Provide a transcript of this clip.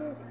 Good.